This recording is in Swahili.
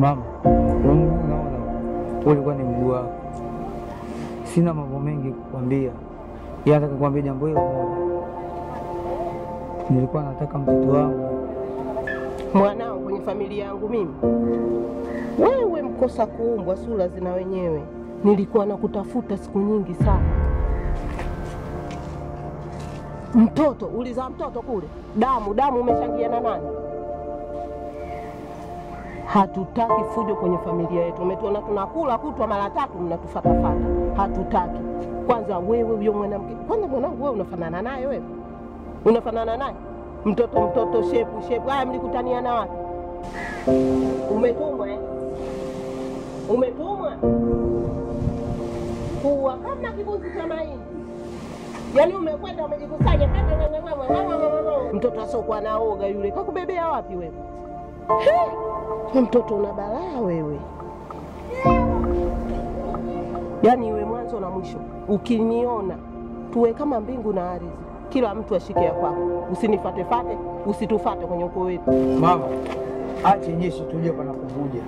Mama, mguu naona ulikuwa ni mguu wako. Sina mambo mengi kukwambia, nataka kukwambia jambo hilo moja. Nilikuwa nataka mtoto wangu mwanao kwenye familia yangu mimi. Wewe mkosa kuumbwa, sura zina wenyewe. Nilikuwa nakutafuta siku nyingi sana. Mtoto ulizaa mtoto kule, damu damu, umechangia na nani? Hatutaki fujo kwenye familia yetu. Umetuona tunakula kutwa mara tatu, mnatufatafata. Hatutaki. Kwanza wewe huyo mwanamke, kwanza mwanangu, wewe unafanana naye? Wewe unafanana naye? Mtoto mtoto, shepu shepu. Haya, mlikutania na wapi? Umetumwa eh? Umetumwa kuwa kama kibuzi cha mahindi, yaani umekwenda umejikusanya. Mtoto asiokuwa naoga yule, kakubebea wapi wewe? He, mtoto una balaa wewe, yaani iwe mwanzo na mwisho. Ukiniona tuwe kama mbingu na ardhi, kila mtu ashike ya kwako, usinifatefate, usitufate kwenye ukoo wetu. Mama, ache jeshi tuje panapovuja.